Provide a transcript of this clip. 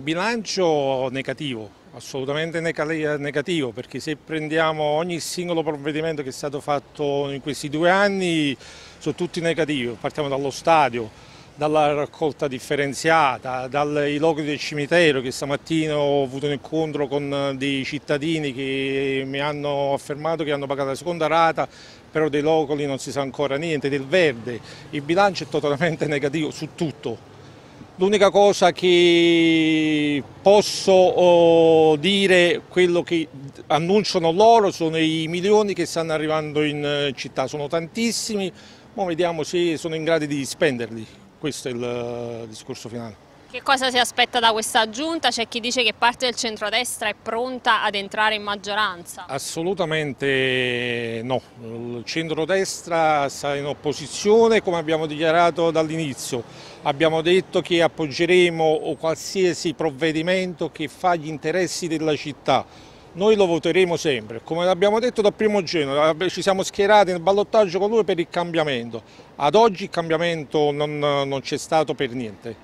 Bilancio negativo, assolutamente negativo perché se prendiamo ogni singolo provvedimento che è stato fatto in questi due anni sono tutti negativi, partiamo dallo stadio, dalla raccolta differenziata, dai locali del cimitero che stamattina ho avuto un incontro con dei cittadini che mi hanno affermato che hanno pagato la seconda rata, però dei locali non si sa ancora niente, del verde, il bilancio è totalmente negativo su tutto. L'unica cosa che posso oh, dire, quello che annunciano loro, sono i milioni che stanno arrivando in eh, città, sono tantissimi, ma vediamo se sono in grado di spenderli, questo è il eh, discorso finale. Che cosa si aspetta da questa giunta? C'è chi dice che parte del centrodestra è pronta ad entrare in maggioranza? Assolutamente no, il centrodestra sta in opposizione come abbiamo dichiarato dall'inizio, abbiamo detto che appoggeremo qualsiasi provvedimento che fa gli interessi della città, noi lo voteremo sempre, come abbiamo detto dal primo giorno, ci siamo schierati nel ballottaggio con lui per il cambiamento, ad oggi il cambiamento non, non c'è stato per niente.